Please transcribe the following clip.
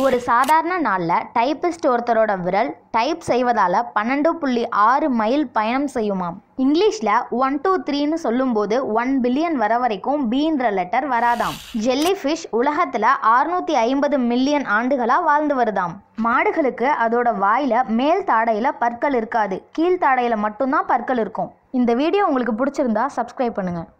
ஒரு சாதாரண நாளில் டைப்பிஸ்ட் ஒருத்தரோட விரல் டைப் செய்வதால் பன்னெண்டு புள்ளி ஆறு மைல் பயணம் செய்யுமாம். இங்கிலீஷில் ஒன் டூ த்ரீன்னு சொல்லும்போது ஒன் பில்லியன் வர வரைக்கும் பீன்ற லெட்டர் வராதாம். ஜெல்லி ஃபிஷ் உலகத்தில் அறுநூத்தி ஐம்பது மில்லியன் ஆண்டுகளாக வாழ்ந்து வருதாம். மாடுகளுக்கு அதோட வாயில் மேல் தாடையில் பற்கள் இருக்காது. கீழ் தாடையில் மட்டும்தான் பற்கள் இருக்கும். இந்த வீடியோ உங்களுக்கு பிடிச்சிருந்தா சப்ஸ்கிரைப் பண்ணுங்கள்